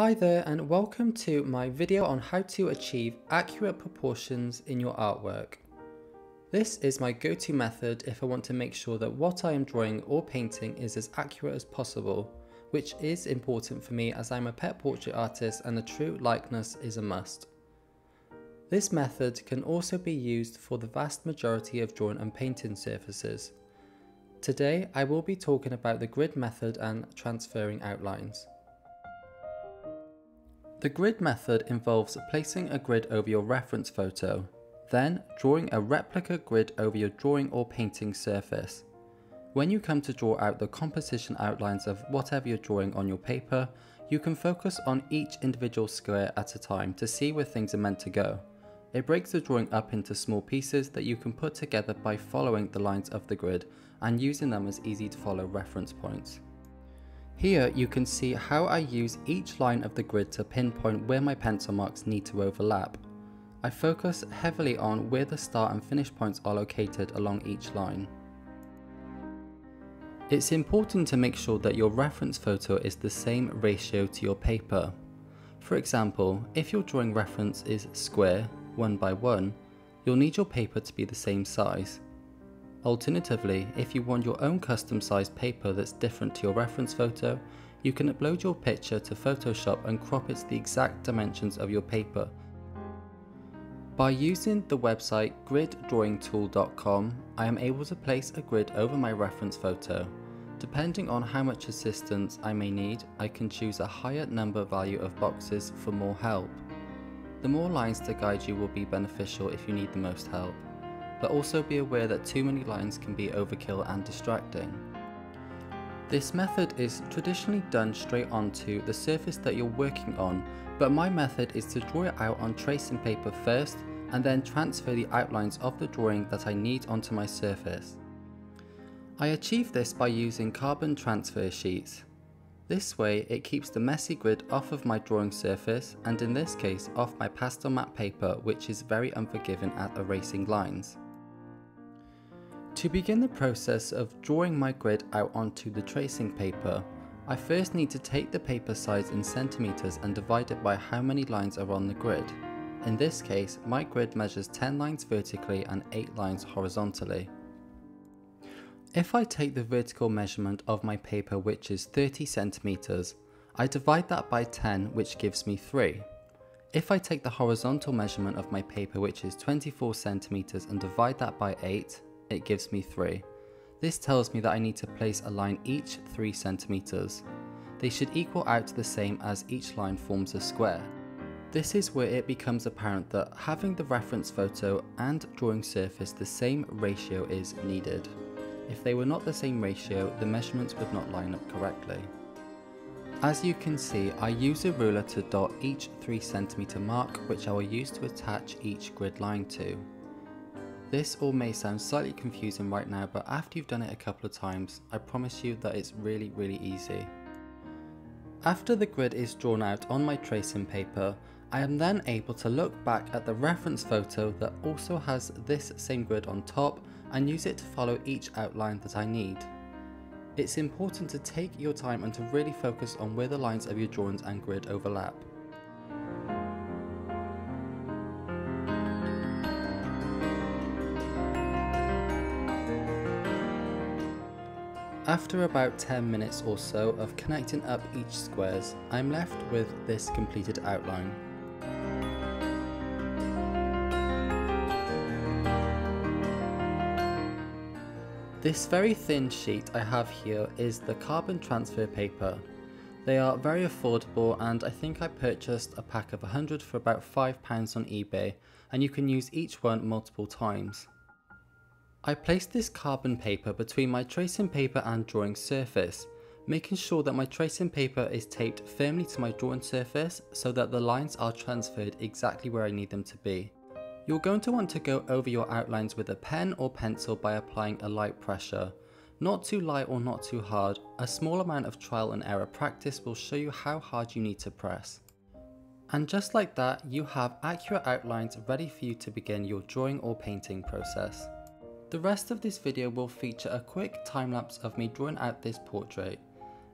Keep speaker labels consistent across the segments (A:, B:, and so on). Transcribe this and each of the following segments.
A: Hi there and welcome to my video on how to achieve accurate proportions in your artwork. This is my go-to method if I want to make sure that what I am drawing or painting is as accurate as possible, which is important for me as I'm a pet portrait artist and a true likeness is a must. This method can also be used for the vast majority of drawing and painting surfaces. Today I will be talking about the grid method and transferring outlines. The grid method involves placing a grid over your reference photo, then drawing a replica grid over your drawing or painting surface. When you come to draw out the composition outlines of whatever you're drawing on your paper, you can focus on each individual square at a time to see where things are meant to go. It breaks the drawing up into small pieces that you can put together by following the lines of the grid and using them as easy to follow reference points. Here you can see how I use each line of the grid to pinpoint where my pencil marks need to overlap. I focus heavily on where the start and finish points are located along each line. It's important to make sure that your reference photo is the same ratio to your paper. For example, if your drawing reference is square, 1 by 1, you'll need your paper to be the same size. Alternatively, if you want your own custom sized paper that's different to your reference photo, you can upload your picture to Photoshop and crop it to the exact dimensions of your paper. By using the website griddrawingtool.com, I am able to place a grid over my reference photo. Depending on how much assistance I may need, I can choose a higher number value of boxes for more help. The more lines to guide you will be beneficial if you need the most help but also be aware that too many lines can be overkill and distracting. This method is traditionally done straight onto the surface that you're working on, but my method is to draw it out on tracing paper first and then transfer the outlines of the drawing that I need onto my surface. I achieve this by using carbon transfer sheets. This way it keeps the messy grid off of my drawing surface and in this case off my pastel matte paper which is very unforgiving at erasing lines. To begin the process of drawing my grid out onto the tracing paper, I first need to take the paper size in centimeters and divide it by how many lines are on the grid. In this case, my grid measures 10 lines vertically and 8 lines horizontally. If I take the vertical measurement of my paper which is 30 centimeters, I divide that by 10 which gives me 3. If I take the horizontal measurement of my paper which is 24 centimeters and divide that by 8, it gives me 3. This tells me that I need to place a line each 3 centimeters. They should equal out to the same as each line forms a square. This is where it becomes apparent that having the reference photo and drawing surface the same ratio is needed. If they were not the same ratio, the measurements would not line up correctly. As you can see, I use a ruler to dot each 3cm mark which I will use to attach each grid line to. This all may sound slightly confusing right now, but after you've done it a couple of times, I promise you that it's really, really easy. After the grid is drawn out on my tracing paper, I am then able to look back at the reference photo that also has this same grid on top and use it to follow each outline that I need. It's important to take your time and to really focus on where the lines of your drawings and grid overlap. After about 10 minutes or so of connecting up each squares, I'm left with this completed outline. This very thin sheet I have here is the carbon transfer paper. They are very affordable and I think I purchased a pack of 100 for about £5 on eBay and you can use each one multiple times. I placed this carbon paper between my tracing paper and drawing surface, making sure that my tracing paper is taped firmly to my drawing surface so that the lines are transferred exactly where I need them to be. You're going to want to go over your outlines with a pen or pencil by applying a light pressure. Not too light or not too hard, a small amount of trial and error practice will show you how hard you need to press. And just like that, you have accurate outlines ready for you to begin your drawing or painting process. The rest of this video will feature a quick time lapse of me drawing out this portrait.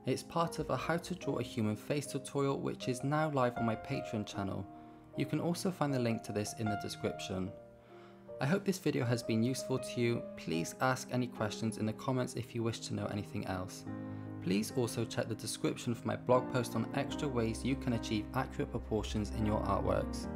A: It's part of a how to draw a human face tutorial which is now live on my Patreon channel. You can also find the link to this in the description. I hope this video has been useful to you. Please ask any questions in the comments if you wish to know anything else. Please also check the description for my blog post on extra ways you can achieve accurate proportions in your artworks.